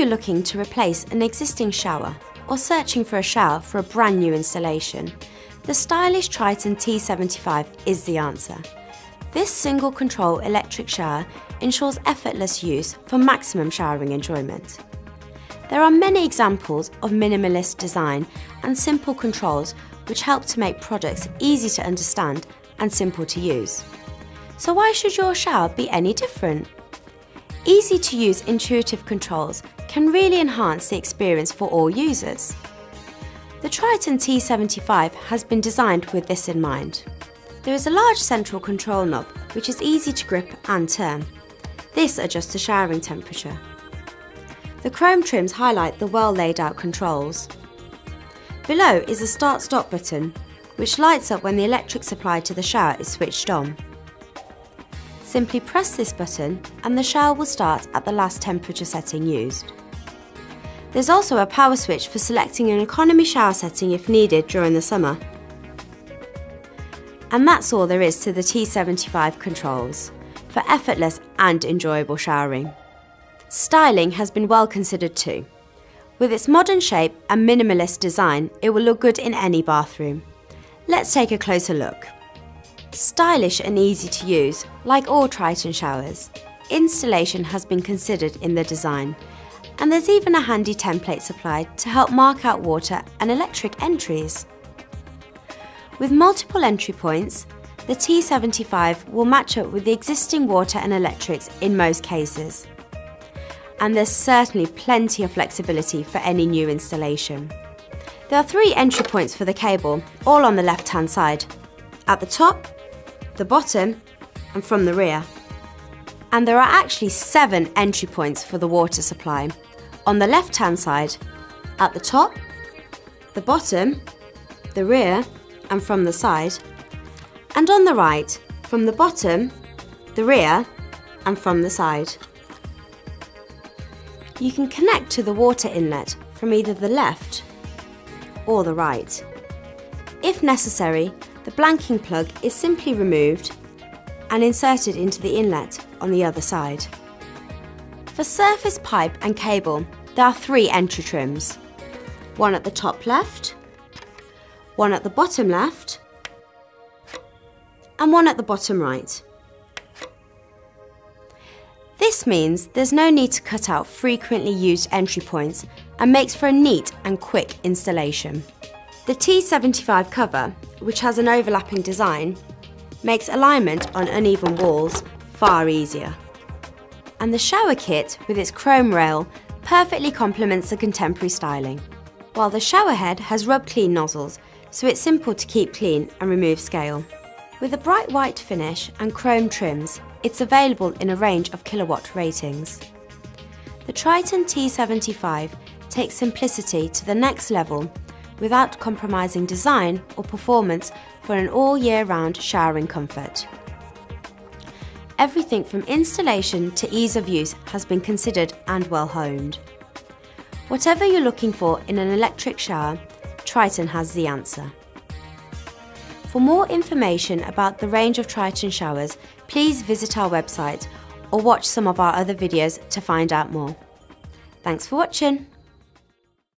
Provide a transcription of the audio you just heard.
looking to replace an existing shower or searching for a shower for a brand new installation, the stylish Triton T75 is the answer. This single control electric shower ensures effortless use for maximum showering enjoyment. There are many examples of minimalist design and simple controls which help to make products easy to understand and simple to use. So why should your shower be any different? Easy to use intuitive controls can really enhance the experience for all users. The Triton T75 has been designed with this in mind. There is a large central control knob which is easy to grip and turn. This adjusts the showering temperature. The chrome trims highlight the well laid out controls. Below is a start-stop button which lights up when the electric supply to the shower is switched on. Simply press this button and the shower will start at the last temperature setting used. There's also a power switch for selecting an economy shower setting if needed during the summer. And that's all there is to the T75 controls for effortless and enjoyable showering. Styling has been well considered too. With its modern shape and minimalist design, it will look good in any bathroom. Let's take a closer look. Stylish and easy to use, like all Triton showers, installation has been considered in the design, and there's even a handy template supplied to help mark out water and electric entries. With multiple entry points, the T75 will match up with the existing water and electrics in most cases. And there's certainly plenty of flexibility for any new installation. There are three entry points for the cable, all on the left hand side. At the top, the bottom and from the rear. And there are actually seven entry points for the water supply. On the left hand side, at the top, the bottom, the rear and from the side. And on the right, from the bottom, the rear and from the side. You can connect to the water inlet from either the left or the right. If necessary, the blanking plug is simply removed and inserted into the inlet on the other side. For surface pipe and cable, there are three entry trims. One at the top left, one at the bottom left, and one at the bottom right. This means there's no need to cut out frequently used entry points and makes for a neat and quick installation. The T75 cover, which has an overlapping design, makes alignment on uneven walls far easier. And the shower kit with its chrome rail perfectly complements the contemporary styling. While the shower head has rub clean nozzles, so it's simple to keep clean and remove scale. With a bright white finish and chrome trims, it's available in a range of kilowatt ratings. The Triton T75 takes simplicity to the next level without compromising design or performance for an all year round showering comfort. Everything from installation to ease of use has been considered and well honed. Whatever you're looking for in an electric shower, Triton has the answer. For more information about the range of Triton showers, please visit our website or watch some of our other videos to find out more. Thanks for watching.